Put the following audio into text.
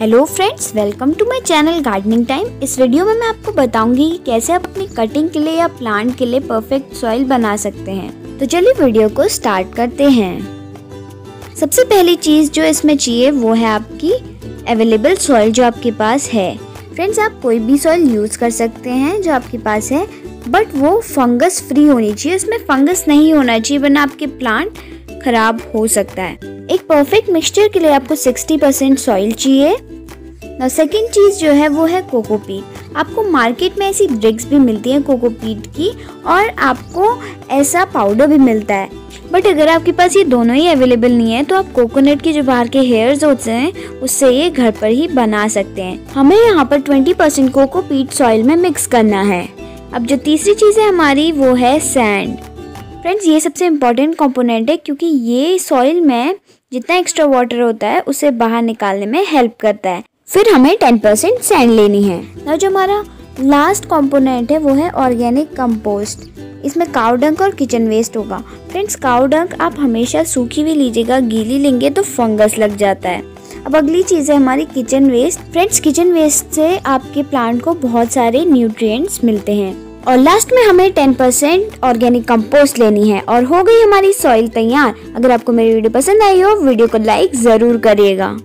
Hello friends welcome to my channel gardening time इस video में मैं आपको बताऊँगी कि कैसे आप अपनी कटिंग के लिए या प्लांट के लिए परफेक्ट सॉइल बना सकते हैं। तो चलिए वीडियो को स्टार्ट करते हैं। सबसे पहली चीज़ जो इसमें चाहिए वो है आपकी अवेलेबल सॉइल जो आपके पास है। फ्रेंड्स आप कोई भी सॉइल यूज़ कर सकते हैं जो आपके पास है बट वो फंगस फ्री होनी चाहिए। उसमें फंगस नहीं होना चाहिए, वरना आपके प्लांट खराब हो सकता है। एक परफेक्ट मिक्सचर के लिए आपको 60% परसेंट सॉइल चाहिए। और सेकेंड चीज़ जो है, वो है कोकोपीट आपको मार्केट में ऐसी ब्रिक्स भी मिलती हैं कोकोपीट की, और आपको ऐसा पाउडर भी मिलता है। बट अगर आपके पास ये दोनों ही अवेलेबल नहीं है तो आप कोकोनट के जो बाहर के हेयर्स होते हैं, उससे ये घर पर ही बना सकते हैं। हमें यहाँ पर 20% परसेंट कोकोपीट सॉइल में मिक्स करना है। अब जो तीसरी चीज़ है हमारी, वो है सैंड फ्रेंड्स ये सबसे इंपॉर्टेंट कंपोनेंट है क्योंकि ये सॉइल में जितना एक्स्ट्रा वाटर होता है, उसे बाहर निकालने में हेल्प करता है। फिर हमें टेन परसेंट सैंड लेनी है। और जो हमारा लास्ट कंपोनेंट है, वो है ऑर्गेनिक कंपोस्ट इसमें काउ डंक और किचन वेस्ट होगा। फ्रेंड्स काउ डंक आप हमेशा सूखी भी लीजिएगा, गीली लेंगे तो फंगस लग जाता है। अब अगली चीज़ है हमारी kitchen waste friends kitchen waste से आपके प्लांट को बहुत सारे न्यूट्रिएंट्स मिलते हैं। और लास्ट में हमें 10 परसेंट ऑर्गेनिक कंपोस्ट लेनी है और हो गई हमारी सॉइल तैयार। अगर आपको मेरी वीडियो पसंद आई हो वीडियो को लाइक ज़रूर करिएगा।